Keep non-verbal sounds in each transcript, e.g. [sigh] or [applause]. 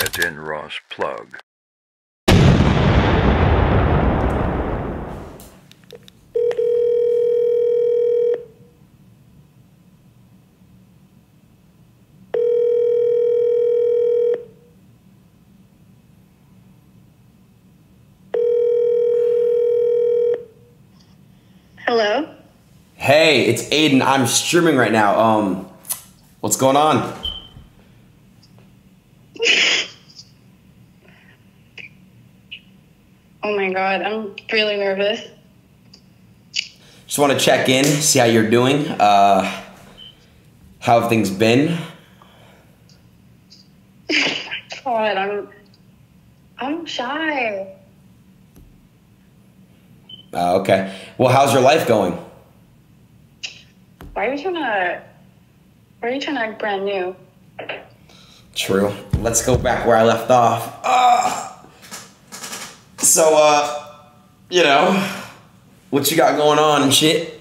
Adin Ross plug. Hello? Hey, it's Adin. I'm streaming right now. Um, what's going on? Oh my god, I'm really nervous. Just want to check in, see how you're doing. Uh, how have things been? [laughs] God, I'm I'm shy. Uh, okay. Well, how's your life going? Why are you trying to why are you trying to act brand new? True. Let's go back where I left off. Uh, so, uh, you know, what you got going on and shit?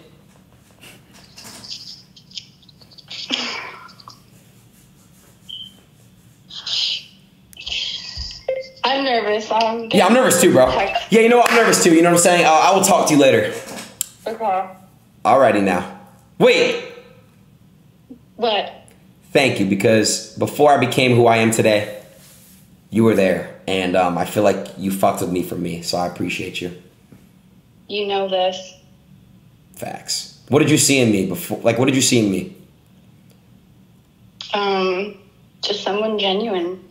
I'm nervous. Um, Yeah, I'm nervous too, bro. Yeah, you know what? I'm nervous too. You know what I'm saying? Uh, I will talk to you later. Okay. Alrighty now. Wait. What? Thank you, because before I became who I am today, you were there, and um, I feel like you fucked with me for me, so I appreciate you. You know this. Facts. What did you see in me before? Like, what did you see in me? Um, just someone genuine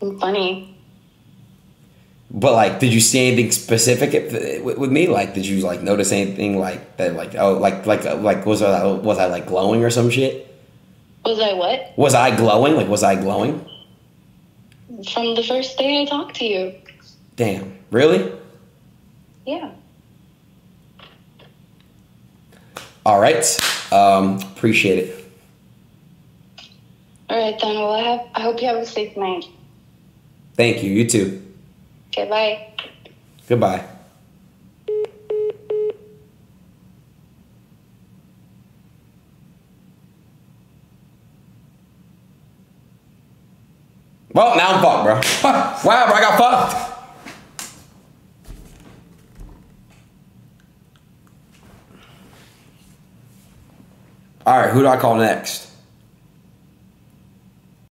and funny. But like, did you see anything specific with, with me? Like, did you like notice anything like that? Like, oh, like, like, like, was I was I like glowing or some shit? Was I what? Was I glowing? Like, was I glowing? From the first day I talked to you. Damn, really? Yeah. All right. Um, appreciate it. All right then. Well, I have. I hope you have a safe night. Thank you. You too. Okay. Bye. Goodbye. Well, now I'm fucked, bro. Fuck. [laughs] wow, bro, I got fucked. All right, who do I call next?